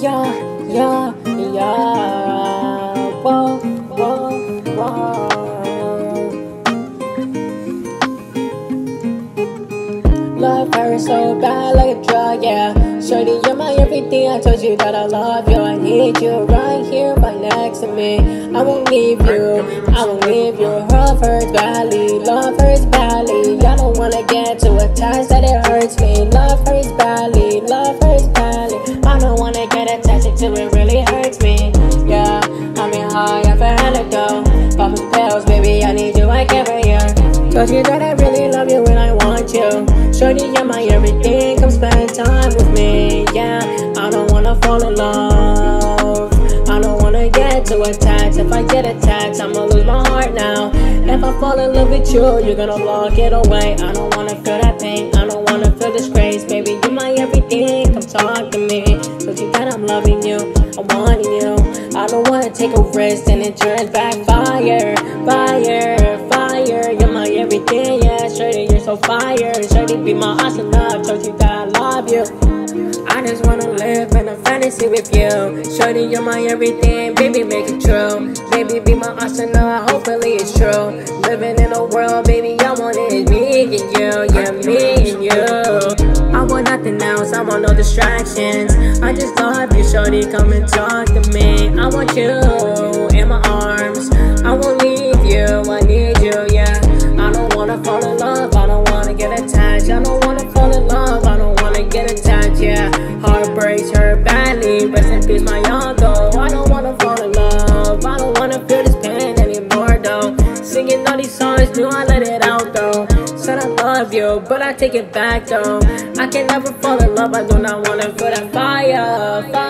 Yeah, yeah, yeah. Whoa, whoa, whoa. Love her so bad like a drug, yeah. Shorty, you're my everything. I told you that I love you. I need you right here, right next to me. I won't leave you. I won't leave you. Love hurts badly. Love hurts badly. I don't wanna get too attached until it really hurts me. Yeah, I'm in high, I've had to go. Popping pills, baby, I need you. I care for you. Told you that I really love you and I want you. Shorty, you're my everything. Come spend time with me. Yeah, I don't wanna fall in love. I don't wanna get too attached. If I get attached, I'ma lose my heart now. If I fall in love with you, you're gonna block it away. I don't wanna feel that take a risk and it turns back fire, fire, fire. You're my everything, yeah. Shorty, you're so fire. Shorty, be my awesome love. Told you that I love you. I just wanna live in a fantasy with you. Shorty, you're my everything, baby, make it true. Baby, be my arsenal, Me and you, yeah, me and you. I want nothing else, I want no distractions. I just love you, shorty, come and talk to me. I want you in my arms, I won't leave you, I need you, yeah. I don't wanna fall in love, I don't wanna get attached. I don't wanna fall in love, I don't wanna get attached, yeah. Heart breaks, hurt badly, rest in peace, my uncle. I don't wanna fall in love, I don't wanna feel this pain anymore, though. Singing all these songs, do I let it out, though? Said I love you, but I take it back, though. I can never fall in love, I do not wanna feel that fire, fire.